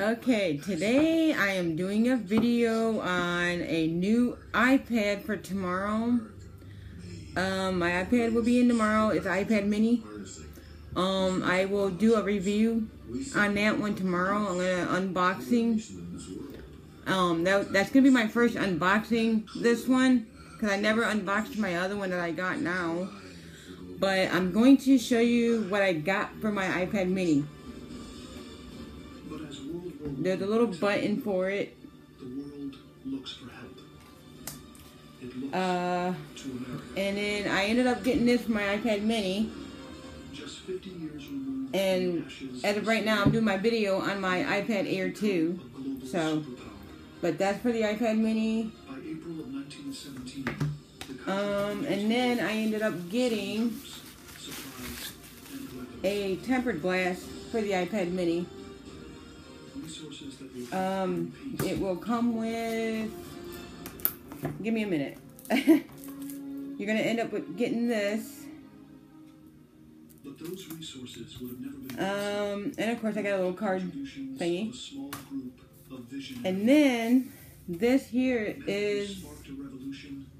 Okay, today I am doing a video on a new iPad for tomorrow. Um, my iPad will be in tomorrow. It's iPad mini. Um, I will do a review on that one tomorrow. I'm gonna unboxing. Um, that, that's gonna be my first unboxing. This one, cause I never unboxed my other one that I got now. But I'm going to show you what I got for my iPad mini. There's a little button for it. Uh, and then I ended up getting this for my iPad mini. And as of right now, I'm doing my video on my iPad Air 2. So, but that's for the iPad mini. Um, and then I ended up getting a tempered glass for the iPad mini. Um, it will come with, give me a minute. You're going to end up with getting this. But those resources would have never been Um, and of course I got a little card thingy. And then this here is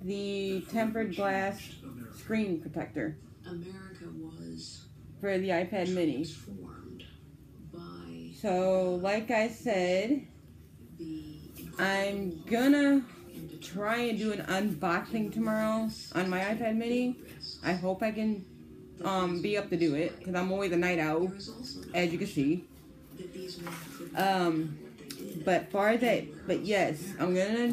the tempered glass screen protector America was for the iPad mini. So, like I said, I'm gonna try and do an unboxing tomorrow on my iPad mini. I hope I can um, be up to do it because I'm always a night owl, as you can see. Um, but far as that, but yes, I'm gonna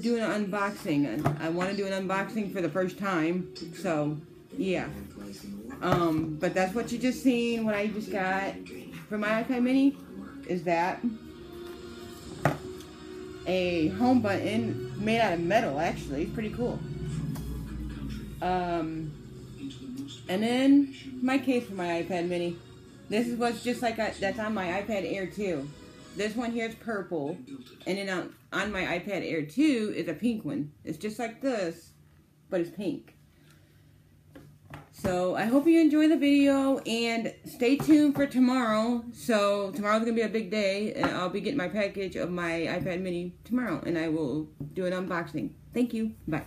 do an unboxing. I want to do an unboxing for the first time, so yeah. Um, but that's what you just seen. What I just got for my iPad mini is that a home button made out of metal actually. It's pretty cool. Um and then my case for my ipad mini. This is what's just like a, that's on my ipad air 2 this one here is purple and then on, on my ipad air 2 is a pink one. It's just like this but it's pink so I hope you enjoy the video and stay tuned for tomorrow. So tomorrow's going to be a big day and I'll be getting my package of my iPad mini tomorrow and I will do an unboxing. Thank you. Bye.